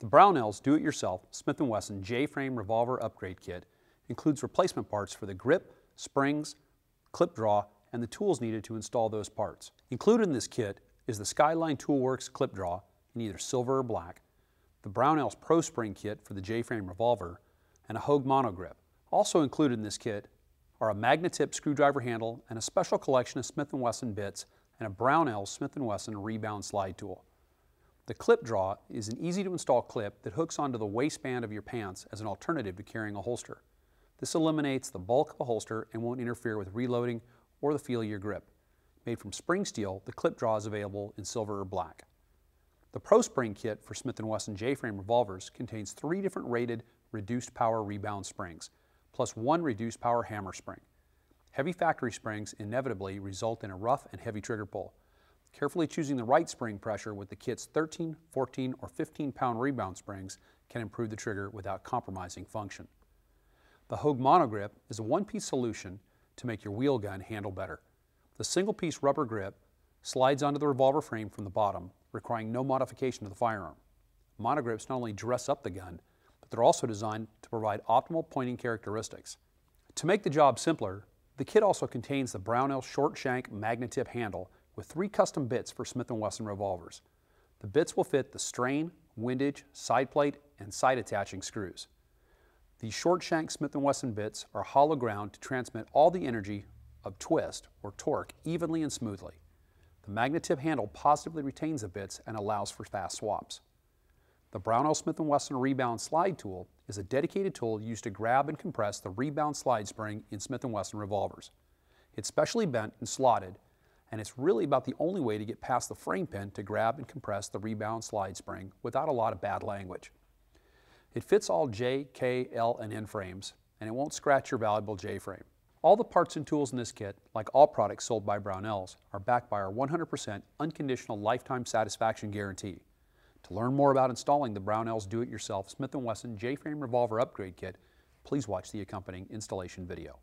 The Brownells Do-It-Yourself Smith & Wesson J-Frame Revolver Upgrade Kit includes replacement parts for the grip, springs, clip draw, and the tools needed to install those parts. Included in this kit is the Skyline Toolworks clip draw in either silver or black, the Brownells Pro Spring kit for the J-Frame revolver, and a Hogue Monogrip. Also included in this kit are a Magnatip screwdriver handle and a special collection of Smith & Wesson bits and a Brownells Smith & Wesson rebound slide tool. The clip draw is an easy to install clip that hooks onto the waistband of your pants as an alternative to carrying a holster. This eliminates the bulk of a holster and won't interfere with reloading or the feel of your grip. Made from spring steel, the clip draw is available in silver or black. The Pro Spring kit for Smith & Wesson J-frame revolvers contains three different rated reduced power rebound springs, plus one reduced power hammer spring. Heavy factory springs inevitably result in a rough and heavy trigger pull. Carefully choosing the right spring pressure with the kit's 13, 14, or 15 pound rebound springs can improve the trigger without compromising function. The Hogue Monogrip is a one-piece solution to make your wheel gun handle better. The single-piece rubber grip slides onto the revolver frame from the bottom, requiring no modification to the firearm. Monogrips not only dress up the gun, but they're also designed to provide optimal pointing characteristics. To make the job simpler, the kit also contains the Brownell short shank Magnatip handle with three custom bits for Smith & Wesson revolvers. The bits will fit the strain, windage, side plate, and side attaching screws. These short shank Smith & Wesson bits are hollow ground to transmit all the energy of twist or torque evenly and smoothly. The Magnatip handle positively retains the bits and allows for fast swaps. The Brownell Smith & Wesson Rebound Slide Tool is a dedicated tool used to grab and compress the rebound slide spring in Smith & Wesson revolvers. It's specially bent and slotted, and it's really about the only way to get past the frame pin to grab and compress the rebound slide spring without a lot of bad language. It fits all J, K, L, and N frames, and it won't scratch your valuable J frame. All the parts and tools in this kit, like all products sold by Brownells, are backed by our 100% unconditional lifetime satisfaction guarantee. To learn more about installing the Brownells Do-It-Yourself Smith & Wesson J-Frame Revolver Upgrade Kit, please watch the accompanying installation video.